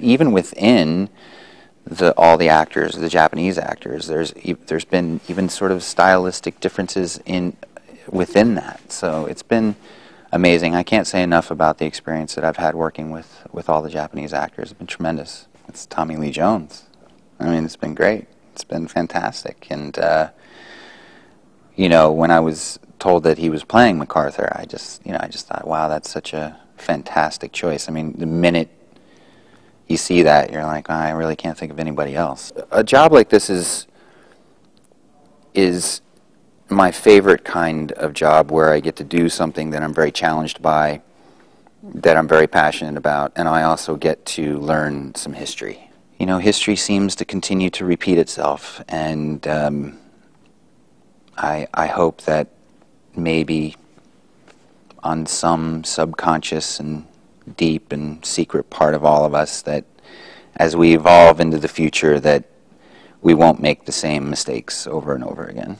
Even within the, all the actors, the Japanese actors, there's, there's been even sort of stylistic differences in, within that. So it's been amazing. I can't say enough about the experience that I've had working with, with all the Japanese actors. It's been tremendous. It's Tommy Lee Jones. I mean, it's been great. It's been fantastic. And, uh, you know, when I was told that he was playing MacArthur, I just, you know, I just thought, wow, that's such a fantastic choice. I mean, the minute you see that, you're like, I really can't think of anybody else. A job like this is is my favorite kind of job where I get to do something that I'm very challenged by, that I'm very passionate about, and I also get to learn some history. You know, history seems to continue to repeat itself, and um, I, I hope that maybe on some subconscious and deep and secret part of all of us that as we evolve into the future that we won't make the same mistakes over and over again.